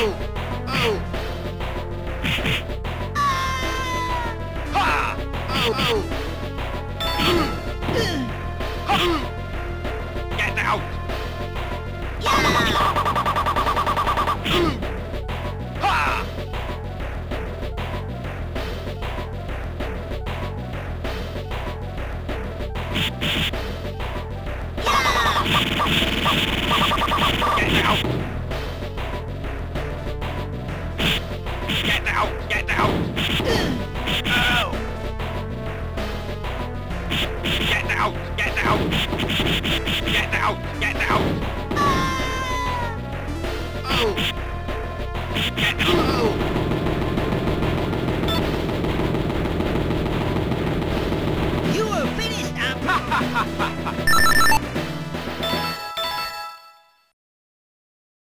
Get out! Get out! Get out! Get! Oh! Get out!